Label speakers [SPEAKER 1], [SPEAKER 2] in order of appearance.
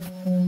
[SPEAKER 1] Mm-hmm.